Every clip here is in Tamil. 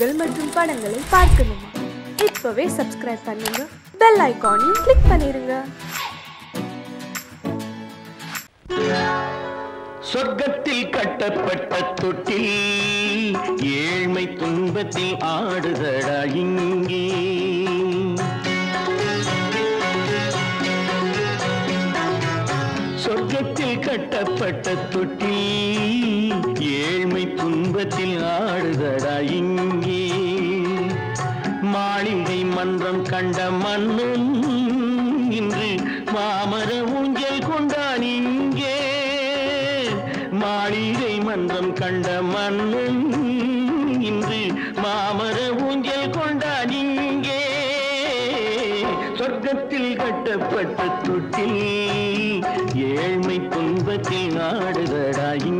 நிகழ்ச்சிகள் மற்றும் படங்களை பார்க்கணுமா? இப்பவே சப்ஸ்கிரைப் பண்ணுங்க. பெல் ஐகானையும் கிளிக் பண்ணிருங்க. சொர்க்கத்தில் கட்டப்பட்ட தொட்டில் ஏழ்மை துன்பத்தில் ஆடுதடா இங்கே. சொர்க்கத்தில் கட்டப்பட்ட தொட்டில் ஏழ்மை துன்பத்தில் ஆடுதடா இங்கே. மாளிகை மன்றம் கண்ட மண்ணும் இன்று மாமர ஊஞ்சல் கொண்டான் இங்கே. மாளிகை மன்றம் கண்ட மண்ணும் இன்று மாமர ஊஞ்சல் கொண்டான் இங்கே. சொர்க்கத்தில் கட்டப்பட்ட தொட்டில் ஏழ்மை துன்பத்தில் ஆடுதடா இங்கே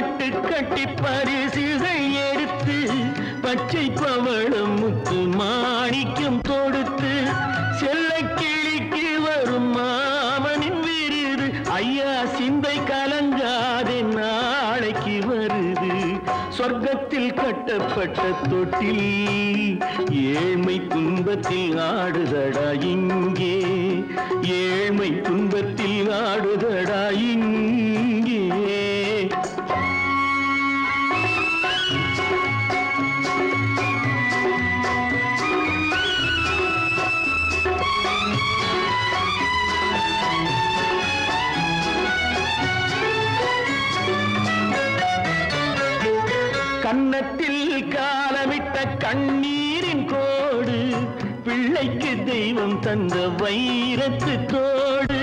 பட்டு கட்டி பரிசிசை எடுத்து பச்சை பவளம் முத்து மாணிக்கம் தொடுத்து செல்ல கிளிக்கு வரும் மாமனின் விருது. ஐயா சிந்தை கலங்காதே நாளைக்கு வருது. சொர்க்கத்தில் கட்டப்பட்ட தொட்டில் ஏழ்மை துன்பத்தில் ஆடுதடா இங்கே. ஏழ்மை துன்பத்தில் ஆடுதடா இங்கே. தந்த வைரத்து தோடு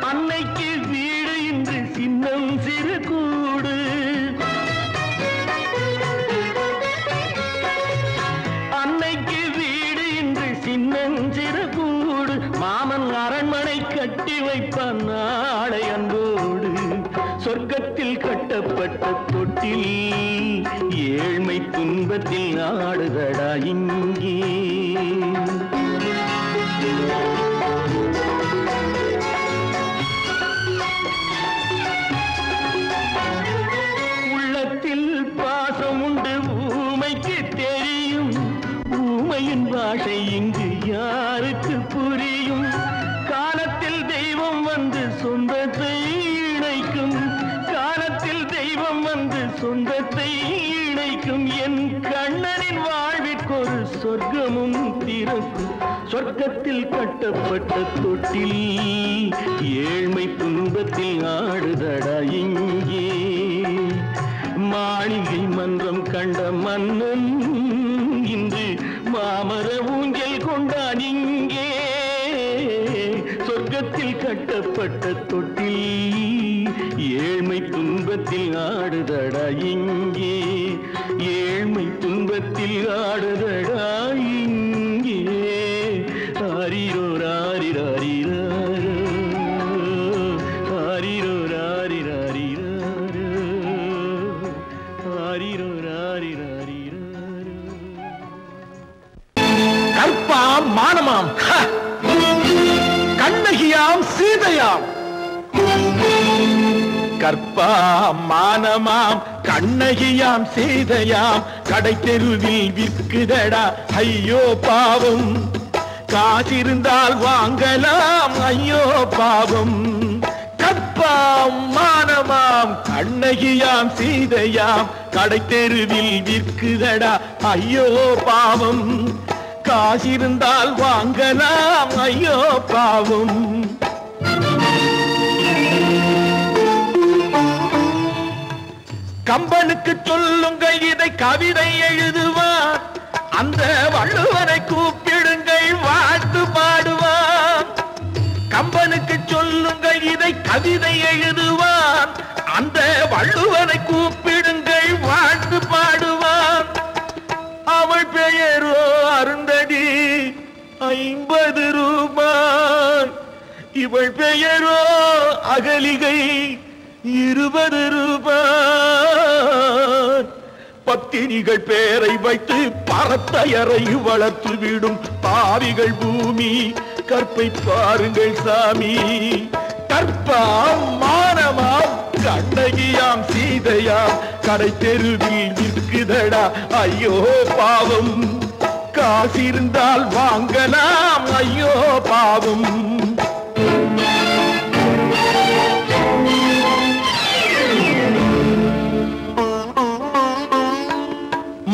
அன்னைக்கு வீடு இன்று சின்னம் சிறு கூடு அன்னைக்கு வீடு இன்று சின்னஞ்சிறு கூடு மாமன் அரண்மனை கட்டி வைப்பான் நாளை அன்போடு. சொர்க்கத்தில் கட்டப்பட்ட தொட்டில் ஏழ்மை துன்பத்தில் ஆடுதடா இங்கே. சொர்க்கத்தில் கட்டப்பட்ட தொட்டில் ஏழ்மை துன்பத்தில் ஆடுதடா இங்கே. மாளிகை மன்றம் கண்ட மன்னன் இன்று மாமர ஊஞ்சல் கொண்டான் இங்கே. சொர்க்கத்தில் கட்டப்பட்ட தொட்டில் ஏழ்மை துன்பத்தில் ஆடுதடா இங்கே. ஏழ்மை துன்பத்தில் ஆடுதடா ராமாம் கண்ணகியாம் சீதையாம். கற்பாம் மானமாம் கண்ணகியாம் சீதையாம். கடை தெருவில் விற்குதடா ஐயோ பாவம். காசிருந்தால் வாங்கலாம் ஐயோ பாவம். கற்பாம் மானமாம் கண்ணகியாம் சீதையாம். கடை தெருவில் விற்குதடா ஐயோ பாவம். காசிருந்தால் வாங்கலாம். ஐயோ பாவம். கம்பனுக்கு சொல்லுங்கள் இதை கவிதை எழுதுவான் அந்த வள்ளுவரை கூப்பிடுங்கள் வாழ்த்து பாடுவான் கம்பனுக்கு சொல்லுங்கள் இதை கவிதை எழுதுவான் அந்த வள்ளுவரை கூப்பிடுங்கள் பெயரோ அருந்ததி ஐம்பது ரூபாய். இவள் பெயரோ அகலிகை. இருபது ரூபாய். பத்தினிகள் பேரை வைத்து பரத்தையறை வளர்த்து விடும் பாவிகள் பூமி. கற்பை பாருங்கள் சாமி. கற்பாம் மானமாம் கண்ணகியாம் சீதையாம் கடை தெருவில் நிற்குதடா ஐயோ பாவம். காசிருந்தால் வாங்கலாம். ஐயோ பாவம்.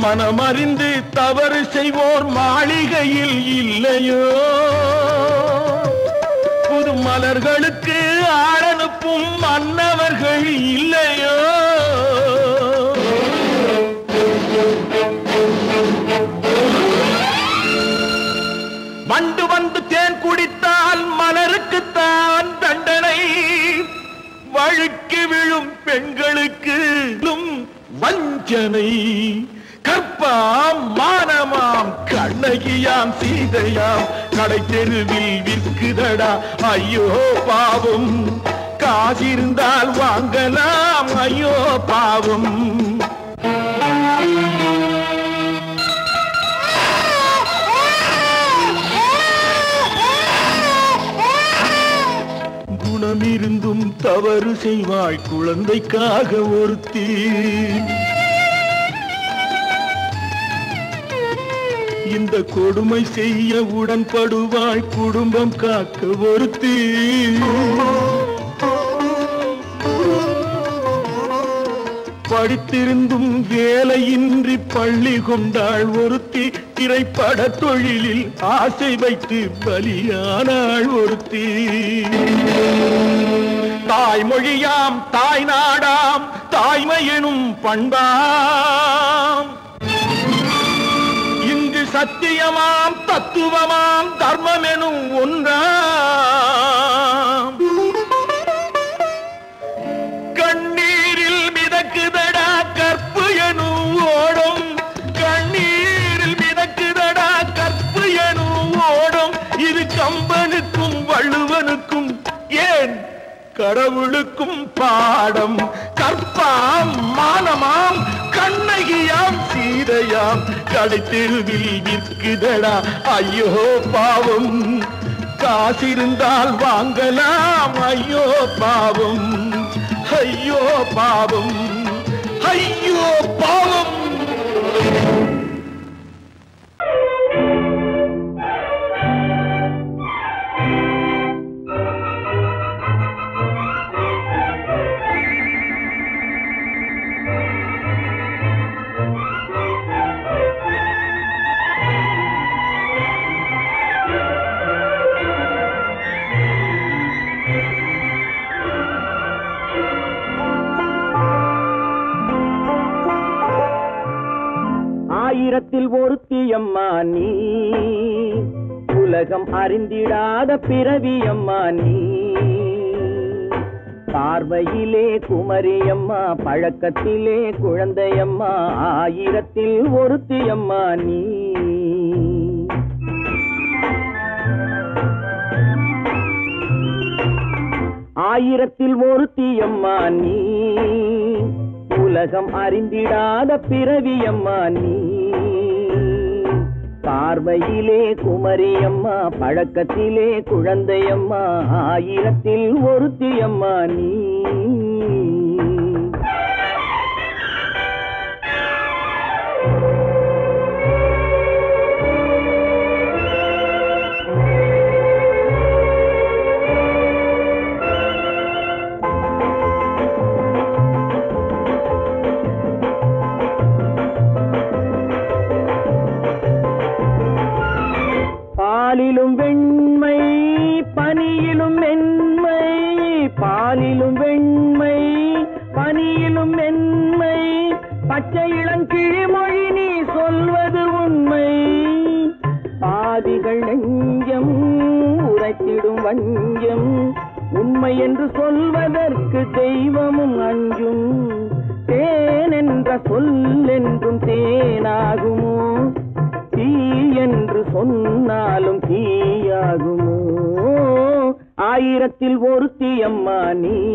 மனமறிந்து தவறு செய்வோர் மாளிகையில் இல்லையோ? புது மலர்களுக்கு ஆளனுப்பும் மன்னவர்கள் இல்லையோ? வழுக்கி விழும் பெண்களுக்கு வஞ்சனை. கற்பாம் மானமாம் கண்ணகியாம் சீதையாம் கடை தெருவில் விற்குதடா. ஐயோ பாவம். காசிருந்தால் வாங்கலாம் ஐயோ பாவம். இருந்தும் தவறு செய்வாய் குழந்தைக்காக ஒருத்தி. இந்த கொடுமை செய்ய உடன்படுவாய் குடும்பம் காக்க ஒருத்தி. படித்திருந்தும் வேலையின்றி பள்ளி கொண்டாள் ஒருத்தி திரைப்பட தொழிலில் ஆசை வைத்து பலியானாள் ஒருத்தி. தாய்மொழியாம் தாய் நாடாம் தாய்மை எனும் பண்பாம். இங்கு சத்தியமாம் தத்துவமாம் தர்மம் எனும் ஒன்றாம். கடவுளுக்கும் ஏன் கடவுளுக்கும் பாடம்? கற்பாம் மானமாம் கண்ணகியாம் சீதையாம். கடைத்தெருவில் விற்குதடா ஐயோ பாவம். காசிருந்தால் வாங்கலாம். ஐயோ பாவம். ஐயோ பாவம். ஐயோ பாவம். அறிந்திடாத பிறவியம்மா நீ. பார்வையிலே குமரியம்மா பழக்கத்திலே குழந்தையம்மா ஆயிரத்தில் ஒருத்தியம்மா நீ. ஆயிரத்தில் ஒருத்தியம்மா நீ. உலகம் அறிந்திடாத பிறவியம்மா நீ. பார்வையிலே குமரியம்மா பழக்கத்திலே குழந்தையம்மா ஆயிரத்தில் ஒருத்தியம்மா நீ. பாலிலும் வெண்மை பனியிலும் மென்மை பாலிலும் வெண்மை பனியிலும் மென்மை பச்சை இளங்கிழிமொழி நீ சொல்வது உண்மை. பாதிகள் நெஞ்சம் உரைத்திடும் வஞ்சம் உண்மை என்று சொல்வதற்கு தெய்வமும் அஞ்சும். தேன் என்ற சொல் என்றும் தேனாகுமோ? சொன்னாலும் தீயாகுமோ? ஆயிரத்தில் ஒருத்தியம்மா நீ.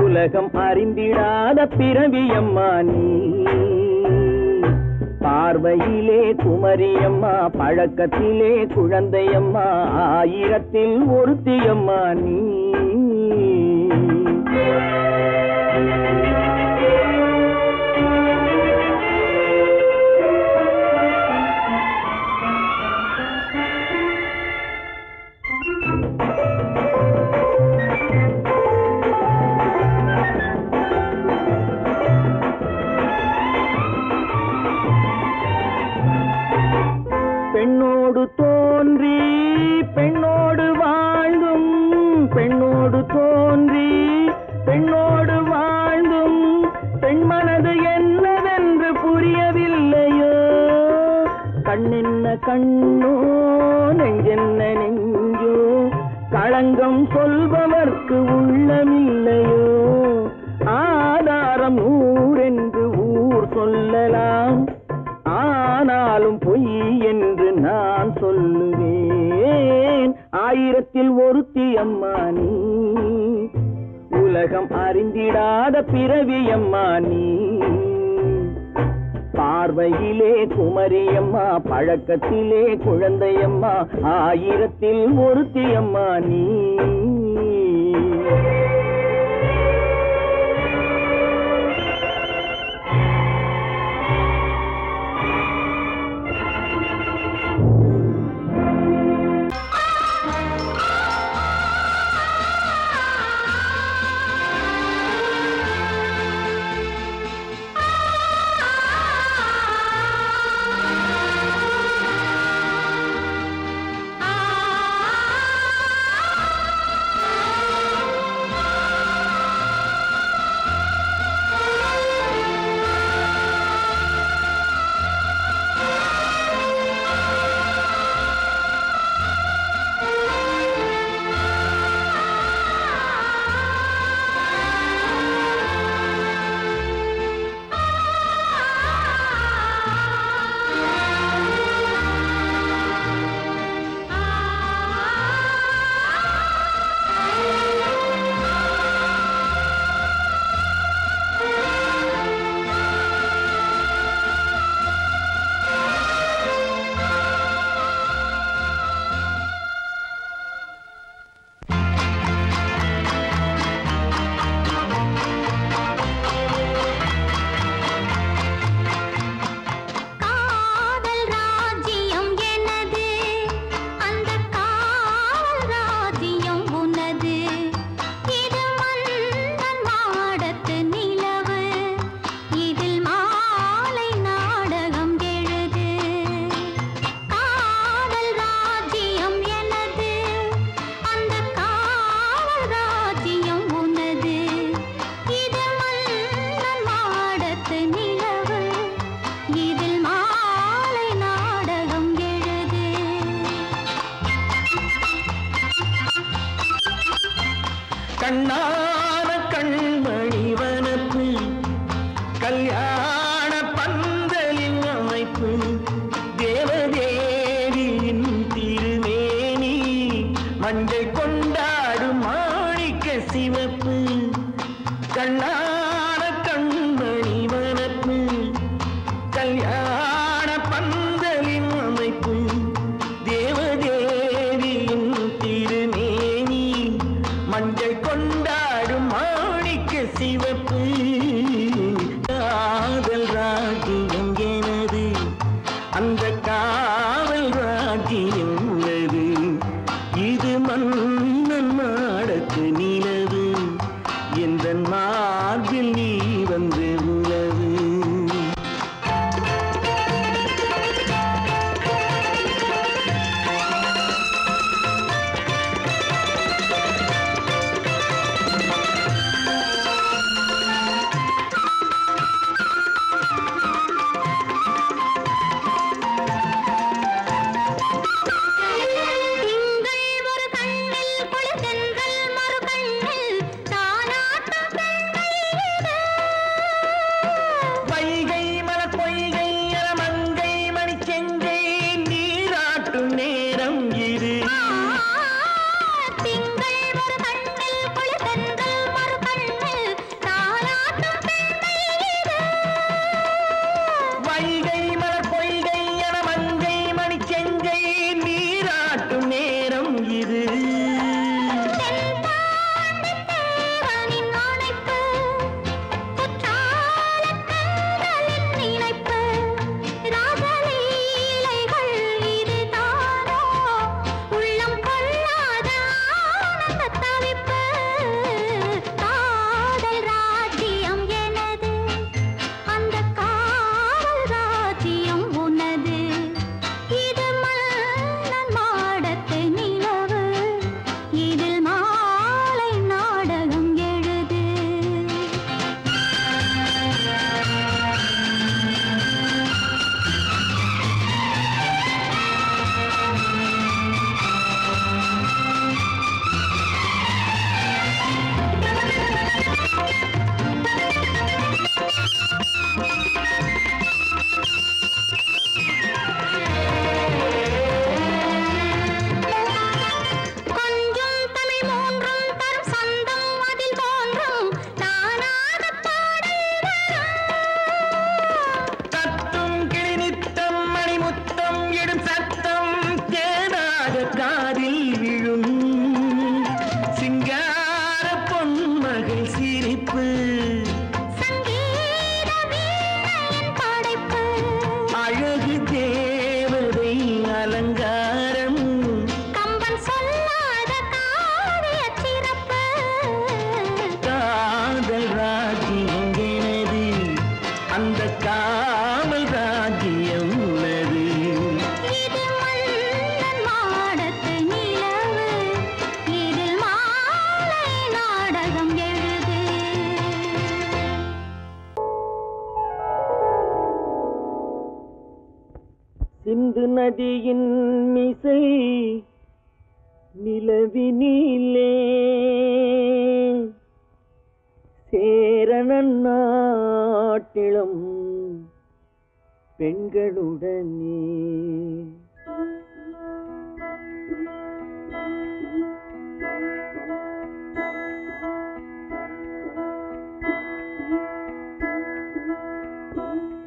உலகம் அறிந்திடாத பிறவியம்மா நீ. பார்வையிலே குமரியம்மா பழக்கத்திலே குழந்தையம்மா ஆயிரத்தில் ஒருத்தியம்மா நீ. அறிந்திடாத பிறவியம்மா நீ. பார்வையிலே குமரியம்மா பழக்கத்திலே குழந்தையம்மா ஆயிரத்தில் ஒருத்தியம்மா நீ. பைதை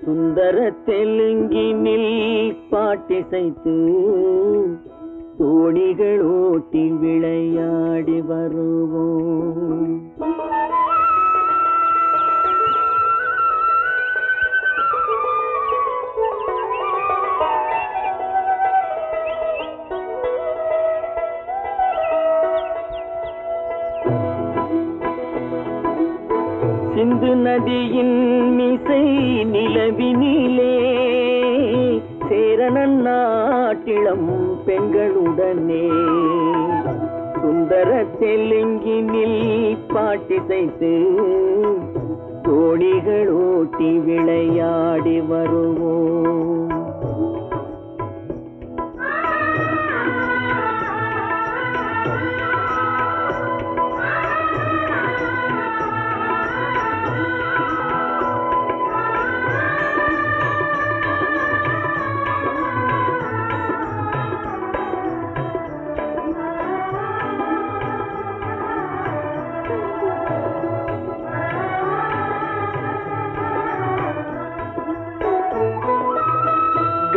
சுந்தர தெலுங்கினில் பாட்டிசைத்து தோணிகள் ஓட்டி விளையாடி வருவோம். சிந்து நதியின் மிசை நிலவினிலே சேரணன் நாட்டிளம் பெண்களுடனே. சுந்தர தெலுங்கினில் பாட்டிசைத்து தோணிகள் ஓட்டி விளையாடி வருவோம்.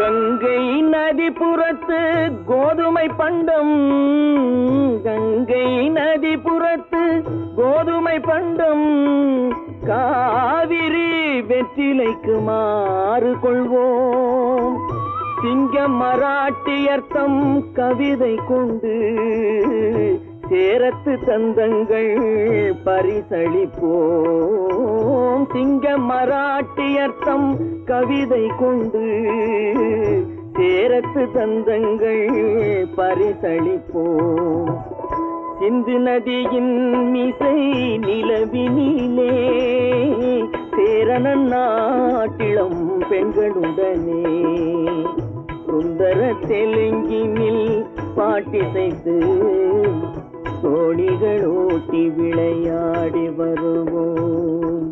கங்கை நதிபுறத்து கோதுமை பண்டம். கங்கை நதிபுறத்து கோதுமை பண்டம். காவிரி வெற்றிலைக்கு மாறு கொள்வோம். சிங்க மராட்டியர்த்தம் கவிதை கொண்டு சேரத்து தந்தங்கள் பரிசளிப்போம். சிங்க மராட்டியர்த்தம் கவிதை கொண்டு சேரத்து தந்தங்கள் பரிசளிப்போம். சிந்து நதியின் மிசை நிலவினிலே சேரணன் நாட்டிளம் பெண்களுடனே. சுந்தர தெலுங்கினில் பாட்டிசைத்து தோணிகள் ஓட்டி விளையாடி வருவோம்.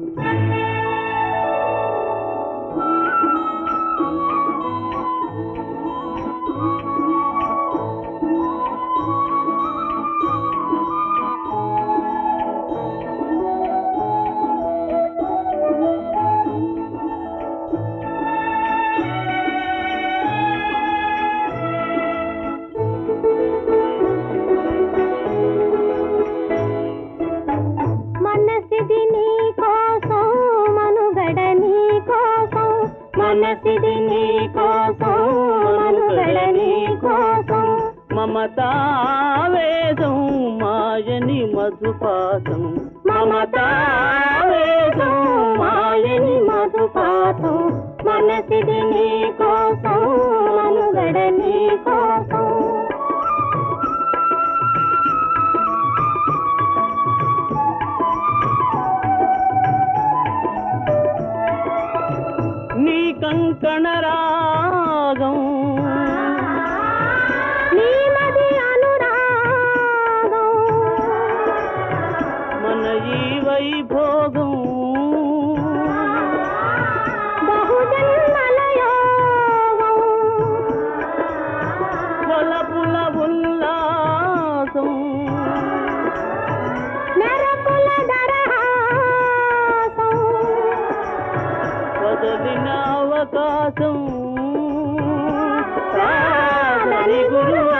సాధనావకాశం సాధని గురువా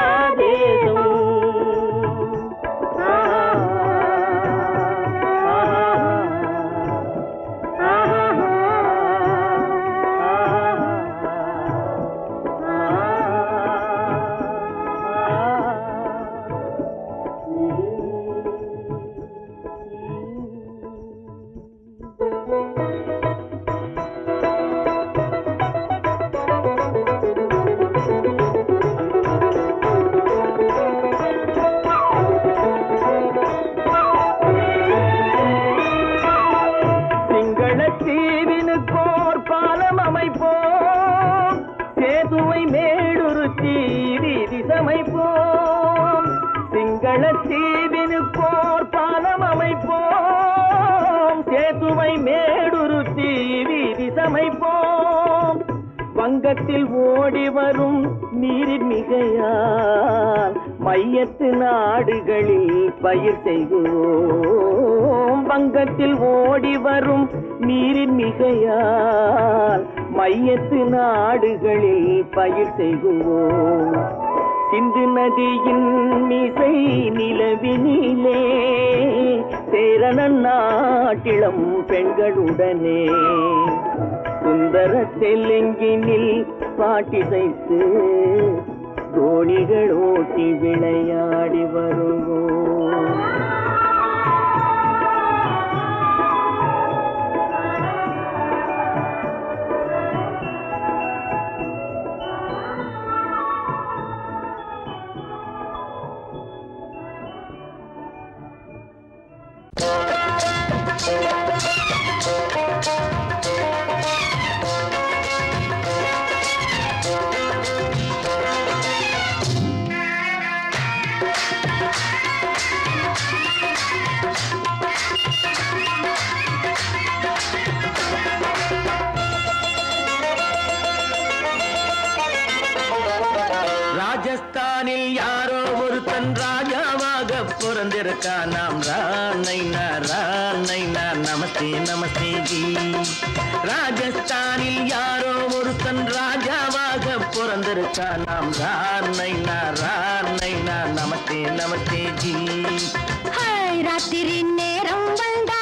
காட்டில் ஓடி வரும் நீரின் மிகையால் மையத்து நாடுகளில் பயிர் செய்கிறோம் வங்கத்தில் ஓடி வரும் நீரின் மிகையால் மையத்து நாடுகளில் பயிர் செய்கிறோம் சிந்து நதியின் மிசை நிலவினிலே சேரண நாட்டிளம் பெண்களுடனே. சுந்தர தெலுங்கினில் பாட்டிசைத்து கோணிகள் ஓட்டி விளையாடி வருவோம் காணாம் ரானைனா ரானைனா நமஸ்தே நமஸ்தே ஜி. ராஜஸ்தானில் யாரோ ஒருத்தன் ராஜாவாக பிறந்திருக்கானாம் ரானைனா ரானைனா நமஸ்தே நமஸ்தே ஜி. ராத்திரி நேரம் வந்தா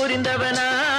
புரிந்தவனா?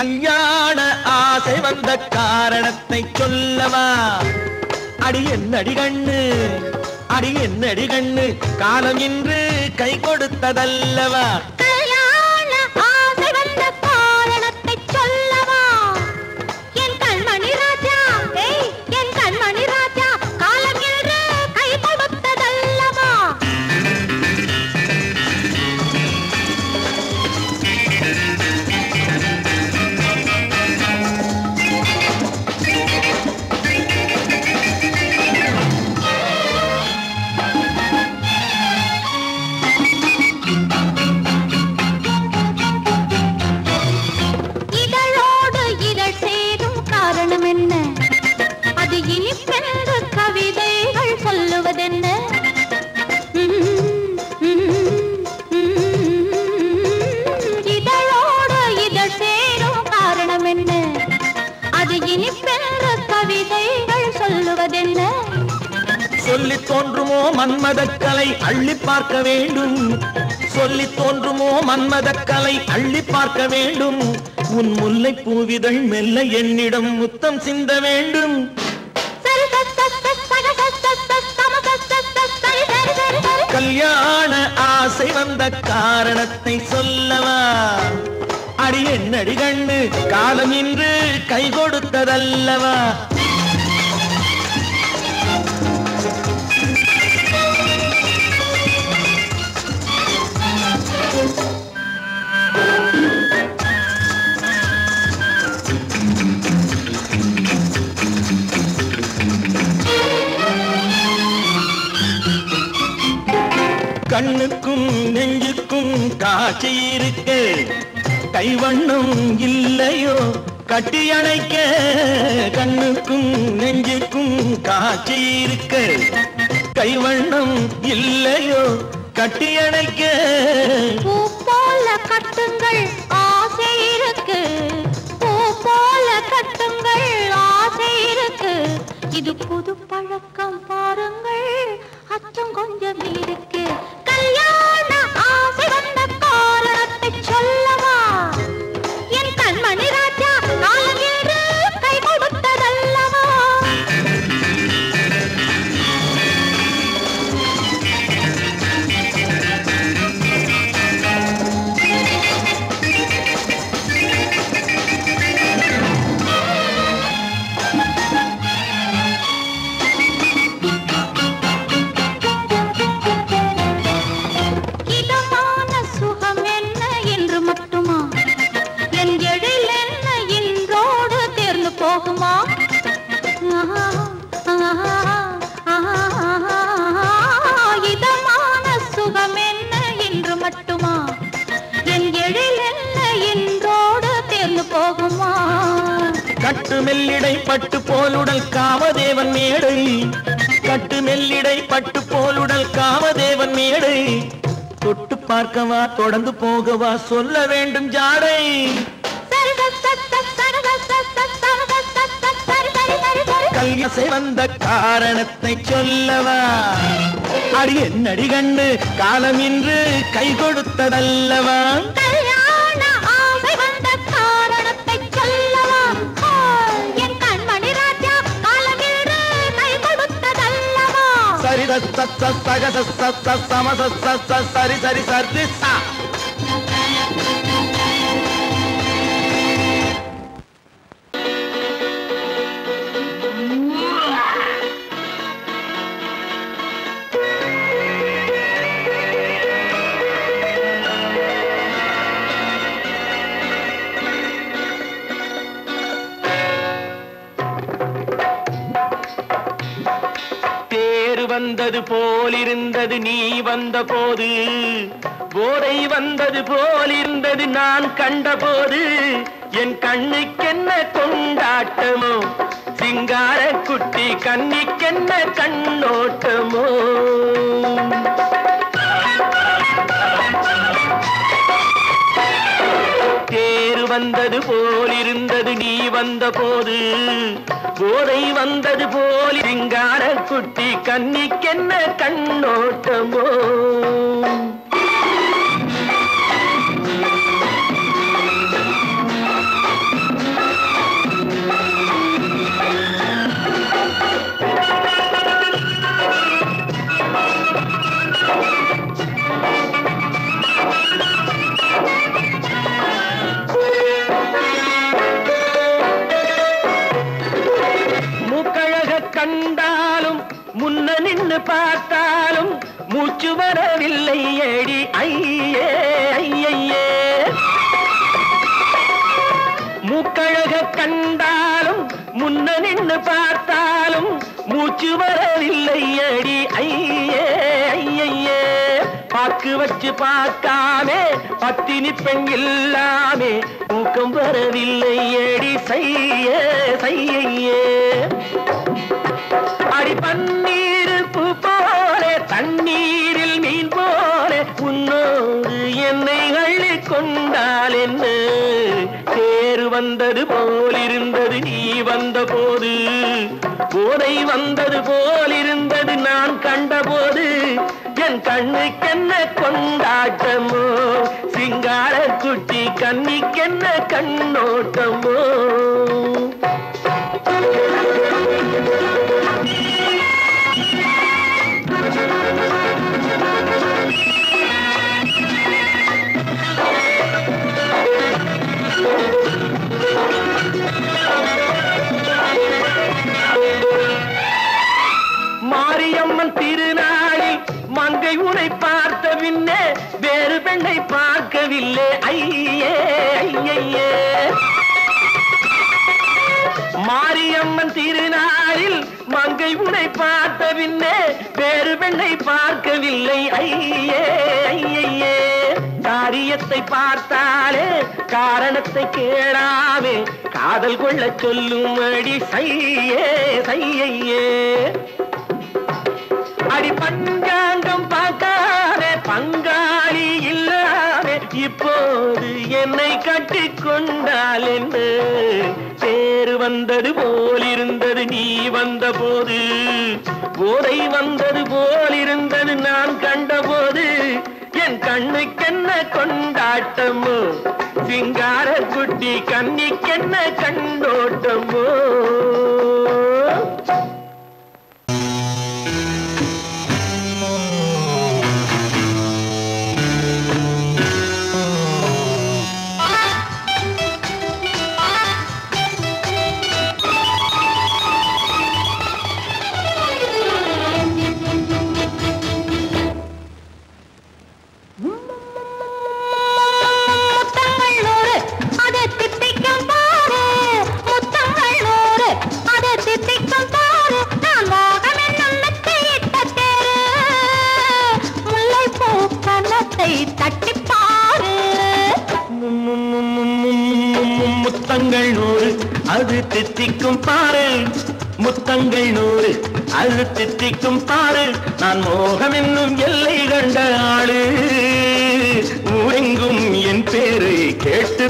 கல்யாண ஆசை வந்த காரணத்தை சொல்லவா? அடி என்னடி கண்ணு? அடி என்னடி கண்ணு? காலம் இன்று கை கொடுத்ததல்லவா? மன்மதக்கலை அள்ளி பார்க்க வேண்டும். சொல்லி தோன்றுமோ மன்மதக்கலை அள்ளி பார்க்க வேண்டும். உன் முல்லை பூவிதழ் மெல்ல என்னிடம் முத்தம் சிந்த வேண்டும். கல்யாண ஆசை வந்த காரணத்தை சொல்லவா? அடி என்னடி கண்டு காலம் இன்று கை கொடுத்ததல்லவா? கண்ணுக்கும் நெஞ்சுக்கும் காட்சி இருக்க. கைவண்ணம் இல்லையோ? கட்டி அணைக்க கண்ணுக்கும் நெஞ்சுக்கும் காட்சி இருக்க. கைவண்ணம் இல்லையோ? கட்டி அணைக்க. பூ போல கட்டுங்கள் ஆசை இருக்கு. பூ போல கட்டுங்கள் ஆசை இருக்கு. இது புது பழக்கம் பாருங்கள். அச்சம் கொஞ்சம் இருக்கு. போலுடல் காமதேவன் மேடை. கட்டு மெல்லிடை பட்டு போலுடல் காமதேவன் மேடை. தொட்டு பார்க்கவா தொடர்ந்து போகவா சொல்ல வேண்டும் ஜாடை. கல்யாசை வந்த காரணத்தை சொல்லவா? அடி என்னடி கண்டு காலம் இன்று கை கொடுத்ததல்லவா? సగ సరి సరి సరి வந்தது போலிருந்தது நீ வந்த போது போதை வந்தது போலிருந்தது நான் கண்ட போது என் கண்ணுக்கென்ன கொண்டாட்டமோ சிங்கார குட்டி கண்ணிக்கென்ன கண்ணோட்டமோ. வந்தது போல் இருந்தது நீ வந்த போது போதை வந்தது போல் சிங்கார குட்டி கண்ணிக்கென்ன கண்ணோட்டமோ? வரவில்லை ஏடி ஐயே ஐயையே. மூக்கழக கண்டாலும் முன்ன நின்று பார்த்தாலும் மூச்சு வரவில்லை அடி ஐயே ஐயையே. பாக்கு வச்சு பார்க்காமே பத்தினி பெண் இல்லாமே தூக்கம் வரவில்லை அடி செய்ய செய்யே. வந்தது போலிருந்தது நீ வந்த போது போதை வந்தது போலிருந்தது நான் கண்டபோது. என் கண்ணுக்கென்ன கொண்டாட்டமோ? சிங்கார குட்டி கண்ணிக்கென்ன கண்ணோட்டமோ? மாமன் திருநாளில் மங்கை உனை பார்த்த பின்னே வேறு பெண்ணை பார்க்கவில்லை. ஐயே ஐயையே. மாரியம்மன் திருநாளில் மங்கை உனை பார்த்த பின்னே வேறு பெண்ணை பார்க்கவில்லை. ஐயே ஐயையே. காரியத்தை பார்த்தாலே காரணத்தை கேளாமே. காதல் கொள்ள சொல்லும் அடி சையே சையையே. வந்தது போலிருந்தது நீ வந்த போது போதை வந்தது போலிருந்தது நான் கண்டபோது. என் கண்ணுக்கென்ன கொண்டாட்டமோ? சிங்கார குட்டி கண்ணிக்கென்ன கண்ணோட்டமோ? அது தித்திக்கும் பாரு முத்தங்கள் நூறு. அது தித்திக்கும் பாரு நான் மோகம் என்னும் எல்லை கண்ட ஆளு. ஊரெங்கும் என் பேரு கேட்டு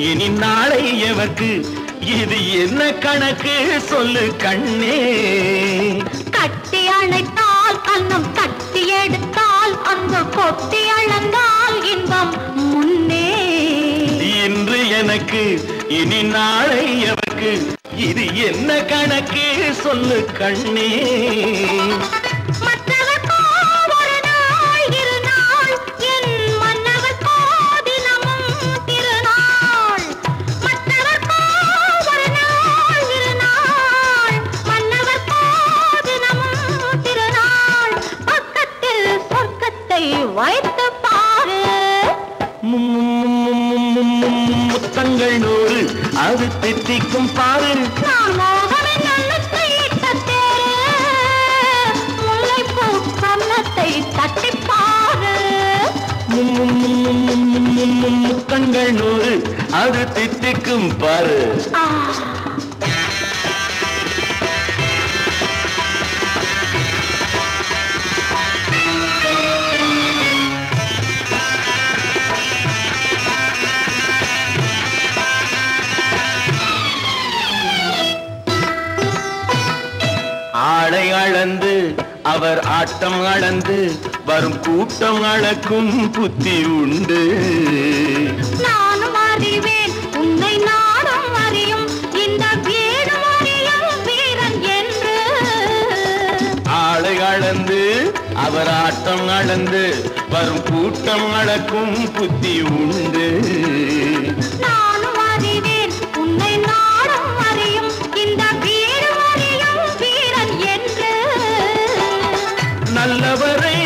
இனி நாளை எவர்க்கு? இது என்ன கணக்கு? சொல்லு கண்ணே. கட்டி அணைத்தால் கண்ணம் கட்டி எடுத்தால் அன்பு கொட்டி அளந்தால் இன்பம் முன்னே. இன்று எனக்கு இனி நாளை எவர்க்கு? இது என்ன கணக்கு? சொல்லு கண்ணே. அது தித்திக்கும் பாரு. ஆளை அளந்து அவர் ஆட்டம் அளந்து வரும் கூட்டம் அளக்கும் புத்தி உண்டு. அவர் ஆட்டம் அளந்து வரும் கூட்டம் அளக்கும் புத்தி உண்டு. நல்லவரை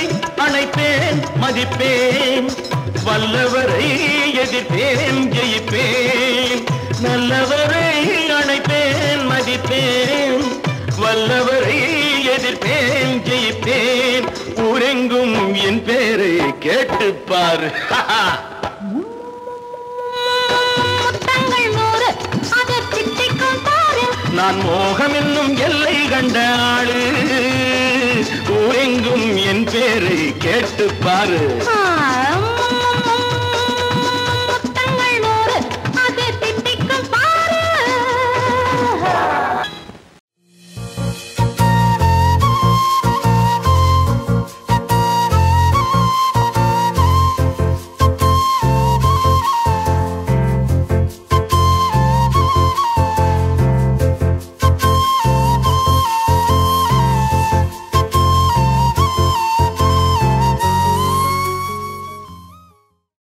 அணைப்பேன் மதிப்பேன் வல்லவரை எதிர்ப்பேன் பேரை திட்டிக்கும் பாரு நான் மோகம் என்னும் எல்லை கண்ட ஆளு. ஊரெங்கும் என் பேரை கேட்டுப்பாரு. ஆ